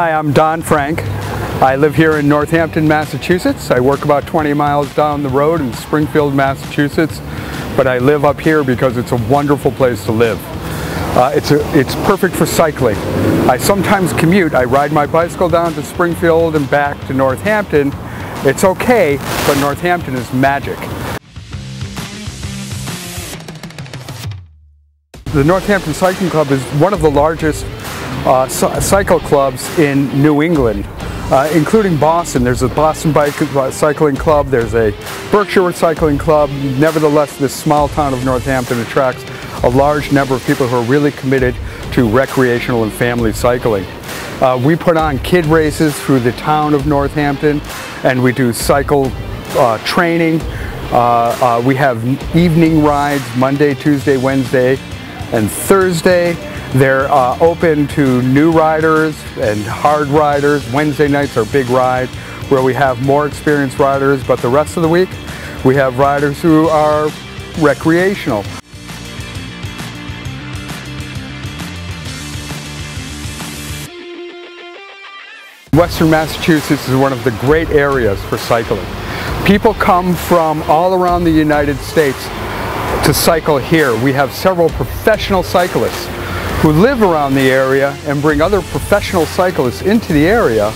Hi, I'm Don Frank. I live here in Northampton, Massachusetts. I work about 20 miles down the road in Springfield, Massachusetts, but I live up here because it's a wonderful place to live. Uh, it's, a, it's perfect for cycling. I sometimes commute. I ride my bicycle down to Springfield and back to Northampton. It's okay, but Northampton is magic. The Northampton Cycling Club is one of the largest uh, cycle clubs in New England uh, including Boston. There's a Boston Bike uh, Cycling Club, there's a Berkshire Cycling Club. Nevertheless, this small town of Northampton attracts a large number of people who are really committed to recreational and family cycling. Uh, we put on kid races through the town of Northampton and we do cycle uh, training. Uh, we have evening rides Monday, Tuesday, Wednesday, and Thursday. They're uh, open to new riders and hard riders. Wednesday nights are big ride where we have more experienced riders, but the rest of the week we have riders who are recreational. Western Massachusetts is one of the great areas for cycling. People come from all around the United States to cycle here. We have several professional cyclists who live around the area and bring other professional cyclists into the area